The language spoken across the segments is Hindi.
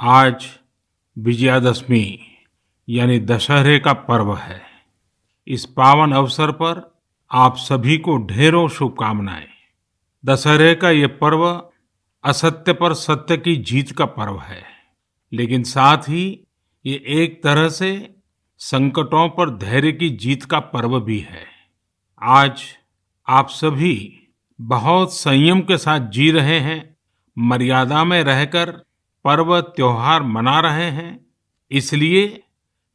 आज विजयादशमी, यानी दशहरे का पर्व है। इस पावन अवसर पर आप सभी को ढेरों शुभकामनाएँ। दशहरे का ये पर्व असत्य पर सत्य की जीत का पर्व है। लेकिन साथ ही ये एक तरह से संकटों पर धैर्य की जीत का पर्व भी है। आज आप सभी बहुत संयम के साथ जी रहे हैं, मर्यादा में रहकर पर्व त्योहार मना रहे हैं, इसलिए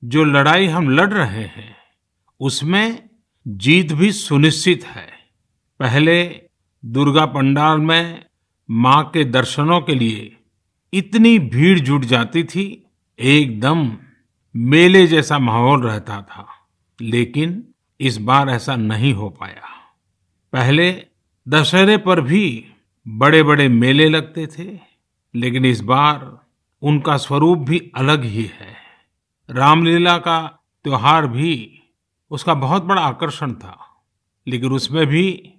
जो लड़ाई हम लड़ रहे हैं, उसमें जीत भी सुनिश्चित है। पहले दुर्गा पंडाल में माँ के दर्शनों के लिए इतनी भीड़ जुट जाती थी, एकदम मेले जैसा माहौल रहता था, लेकिन इस बार ऐसा नहीं हो पाया। पहले दशहरे पर भी बड़े बड़े मेले लगते थे लेकिन इस बार उनका स्वरूप भी अलग ही है। रामलीला का त्योहार भी, उसका बहुत बड़ा आकर्षण था, लेकिन उसमें भी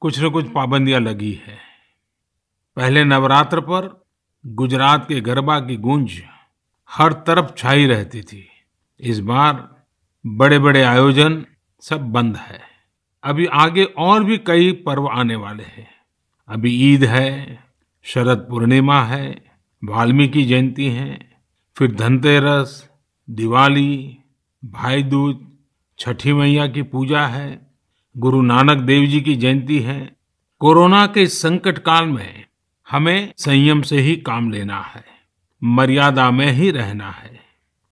कुछ न कुछ पाबंदियाँ लगी है। पहले नवरात्र पर गुजरात के गरबा की गूंज हर तरफ़ छाई रहती थी। इस बार बड़े बड़े आयोजन सब बंद है। अभी आगे और भी कई पर्व आने वाले हैं। अभी ईद है शरद पूर्णिमा है, वाल्मीकि जयंती है, फिर धनतेरस, दिवाली भाई दूज छठी मैया की पूजा है, गुरु नानक देव जी की जयंती है। कोरोना के संकट काल में हमें संयम से ही काम लेना है, मर्यादा में ही रहना है।